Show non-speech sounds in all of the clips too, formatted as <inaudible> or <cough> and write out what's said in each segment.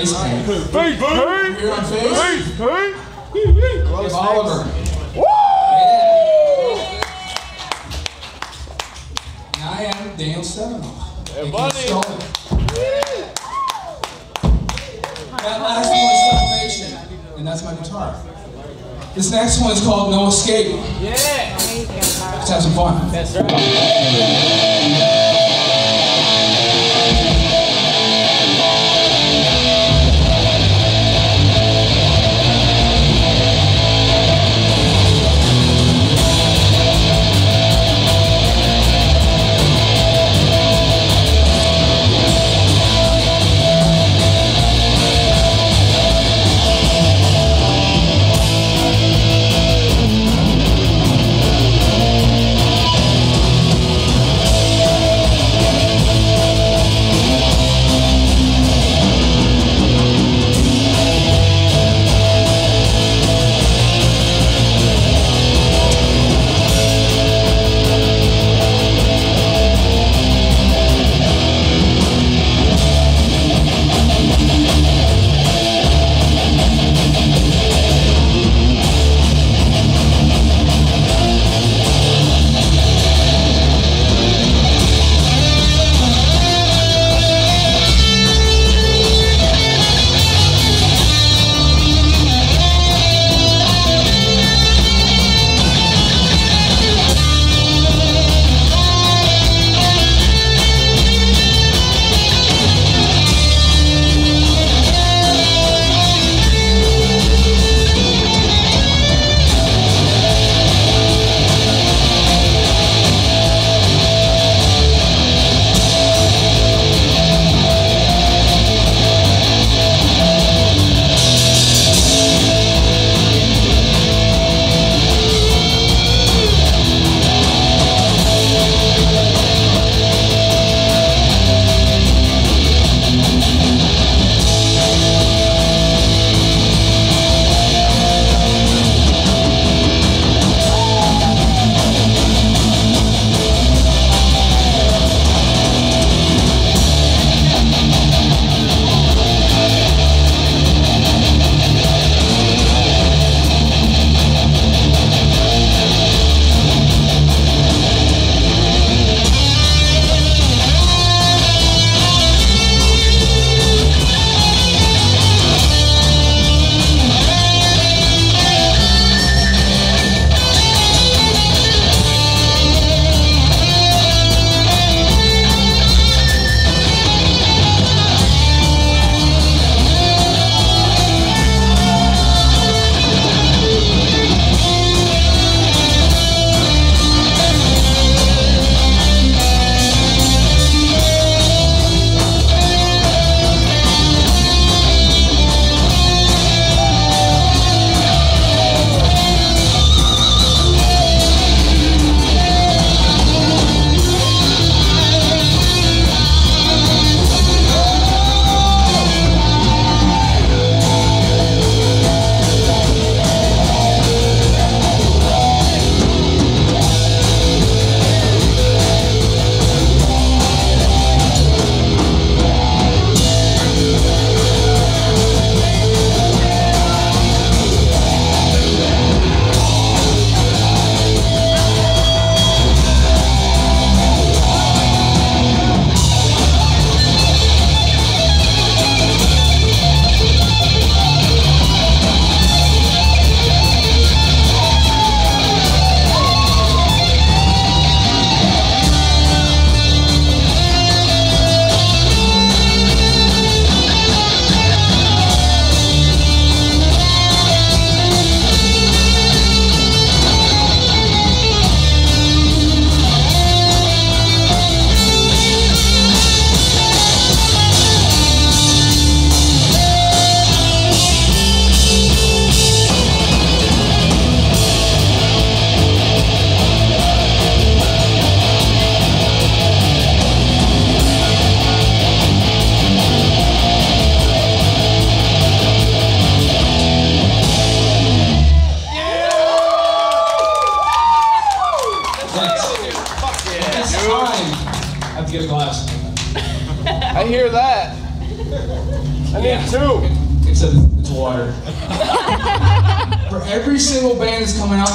Face paint! face paint. Face paint! Here on face. Face paint! Dave Oliver. Woo! And I am Daniel Stevenoff. Hey, buddy. That last one is Salvation, and that's my guitar. This next one is called No Escape. Yeah. Let's have some fun. That's right.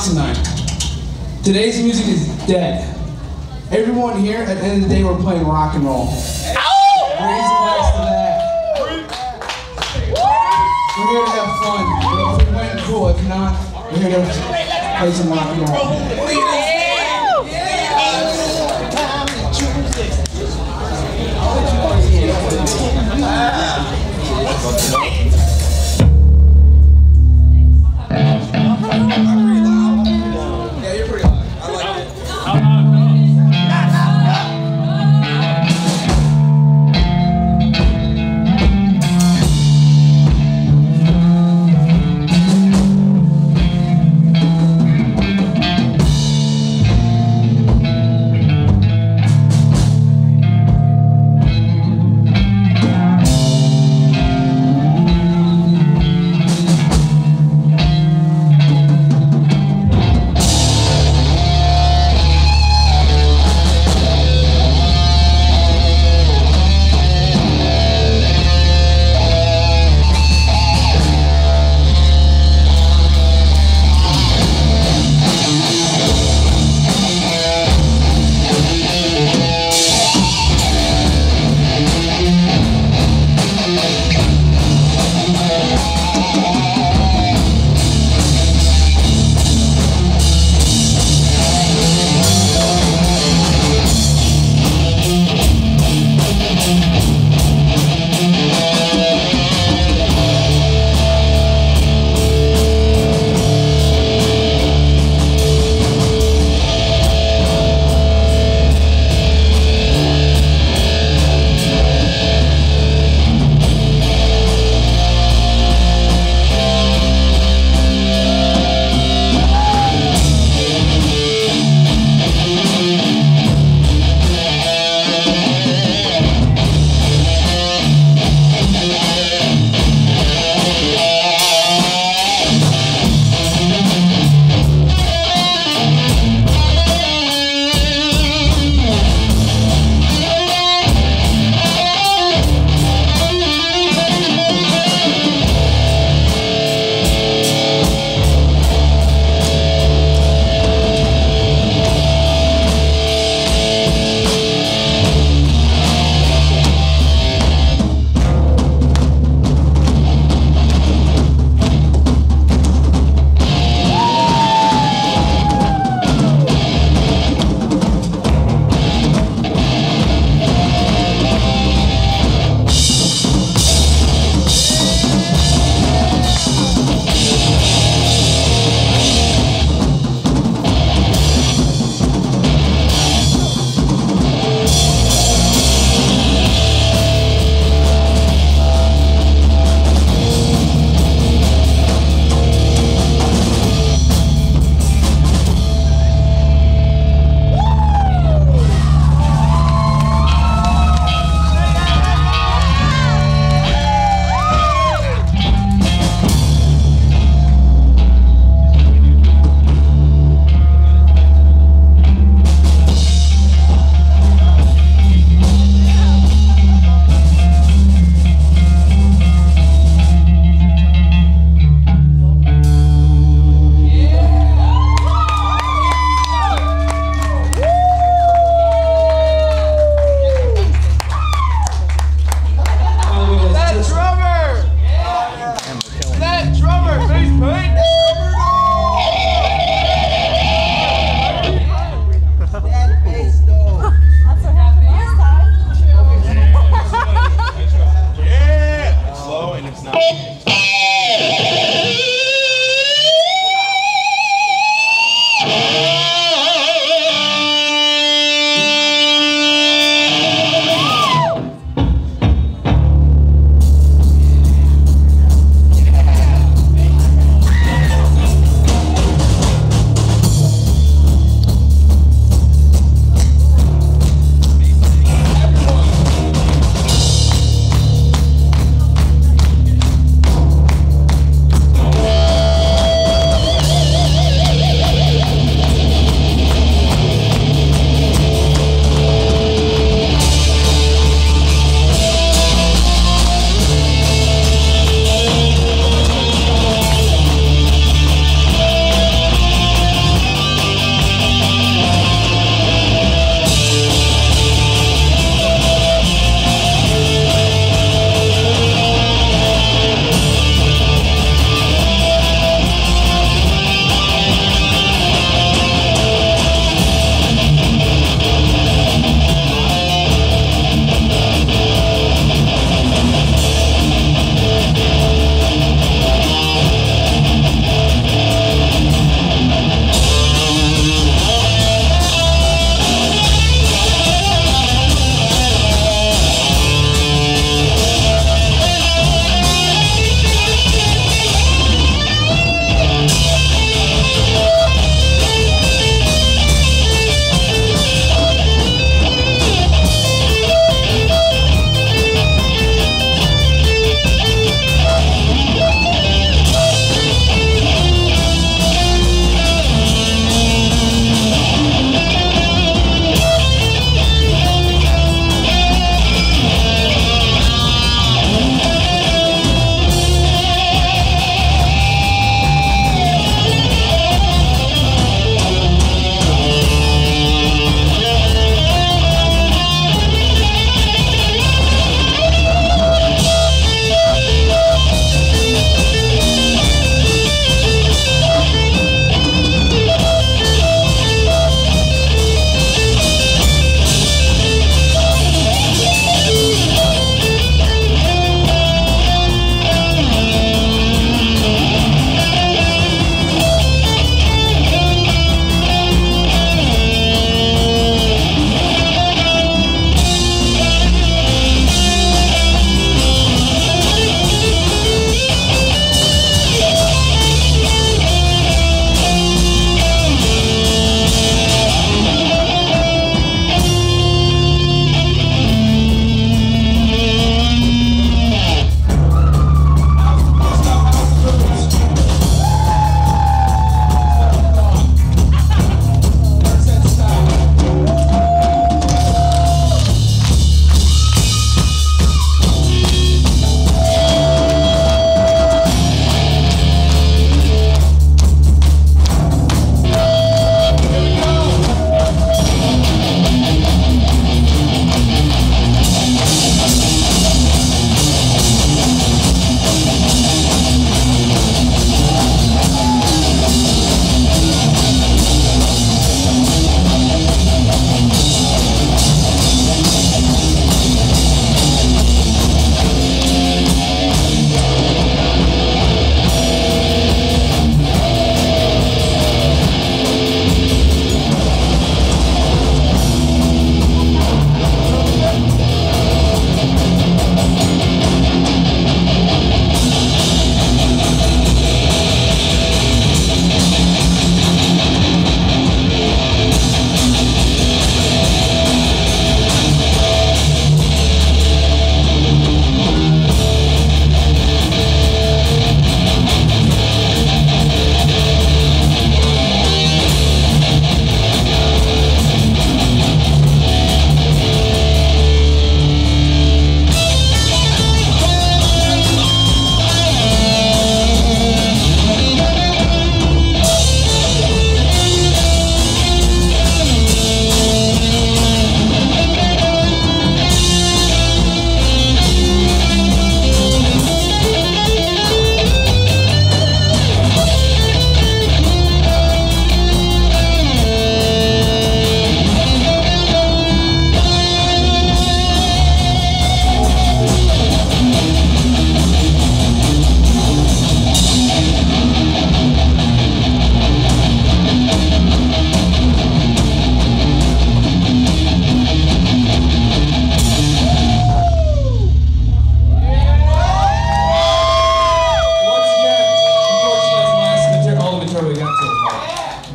Tonight, today's music is dead. Everyone here, at the end of the day, we're playing rock and roll. Raise a glass to that. We're here to have fun. If it went, cool. If not, we're here to play some rock and roll. Yeah,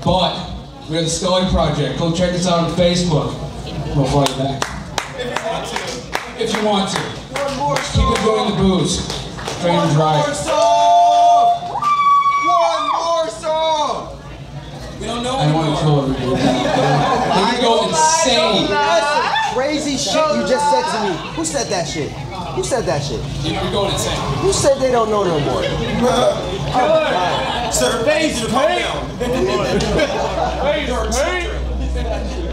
But we have the Skully Project. Go check us out on Facebook. We'll fly you back. If you want to. One more Keep enjoying the booze. Train and One more song! One more song! We don't know I don't want to kill everybody. <laughs> They're gonna go insane. That's some crazy shit you just said to me. Who said that shit? Who said that shit? You know, we're going insane. Who said they don't know no more? sir. Phase is <laughs>